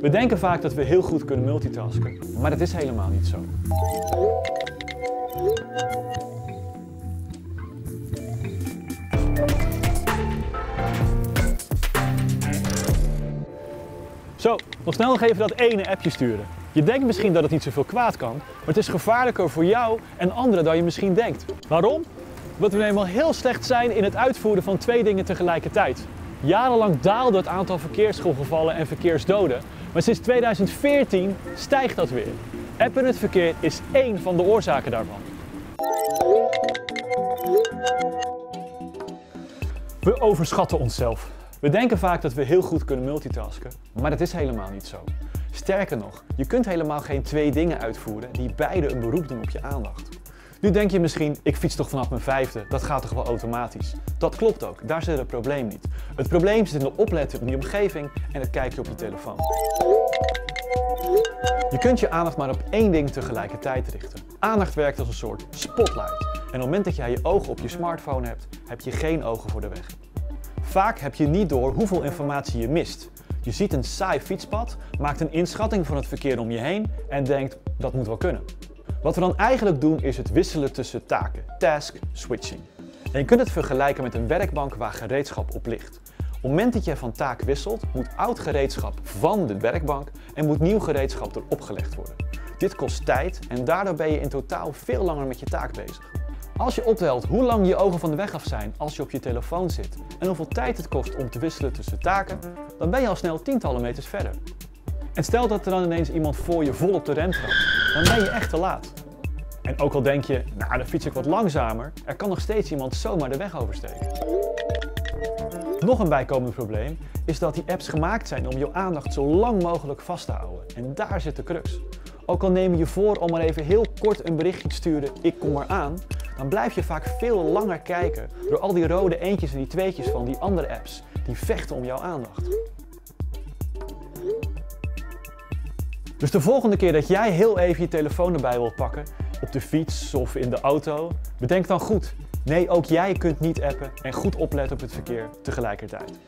We denken vaak dat we heel goed kunnen multitasken, maar dat is helemaal niet zo. Zo, nog snel nog even dat ene appje sturen. Je denkt misschien dat het niet zoveel kwaad kan, maar het is gevaarlijker voor jou en anderen dan je misschien denkt. Waarom? Omdat we eenmaal heel slecht zijn in het uitvoeren van twee dingen tegelijkertijd. Jarenlang daalde het aantal verkeersongevallen en verkeersdoden, maar sinds 2014 stijgt dat weer. Appen het verkeer is één van de oorzaken daarvan. We overschatten onszelf. We denken vaak dat we heel goed kunnen multitasken, maar dat is helemaal niet zo. Sterker nog, je kunt helemaal geen twee dingen uitvoeren die beide een beroep doen op je aandacht. Nu denk je misschien, ik fiets toch vanaf mijn vijfde, dat gaat toch wel automatisch. Dat klopt ook, daar zit het probleem niet. Het probleem zit in de opletten op je omgeving en het kijken op je telefoon. Je kunt je aandacht maar op één ding tegelijkertijd richten. Aandacht werkt als een soort spotlight. En op het moment dat jij je ogen op je smartphone hebt, heb je geen ogen voor de weg. Vaak heb je niet door hoeveel informatie je mist. Je ziet een saai fietspad, maakt een inschatting van het verkeer om je heen en denkt dat moet wel kunnen. Wat we dan eigenlijk doen is het wisselen tussen taken, task switching. En je kunt het vergelijken met een werkbank waar gereedschap op ligt. Op het moment dat je van taak wisselt, moet oud gereedschap van de werkbank en moet nieuw gereedschap erop gelegd worden. Dit kost tijd en daardoor ben je in totaal veel langer met je taak bezig. Als je optelt hoe lang je ogen van de weg af zijn als je op je telefoon zit en hoeveel tijd het kost om te wisselen tussen taken, dan ben je al snel tientallen meters verder. En stel dat er dan ineens iemand voor je vol op de rem trapt, dan ben je echt te laat. En ook al denk je, nou dan fiets ik wat langzamer, er kan nog steeds iemand zomaar de weg oversteken. Nog een bijkomend probleem is dat die apps gemaakt zijn om jouw aandacht zo lang mogelijk vast te houden. En daar zit de crux. Ook al neem je voor om maar even heel kort een berichtje te sturen, ik kom maar aan, dan blijf je vaak veel langer kijken door al die rode eentjes en die tweetjes van die andere apps die vechten om jouw aandacht. Dus de volgende keer dat jij heel even je telefoon erbij wilt pakken, op de fiets of in de auto, bedenk dan goed. Nee, ook jij kunt niet appen en goed opletten op het verkeer tegelijkertijd.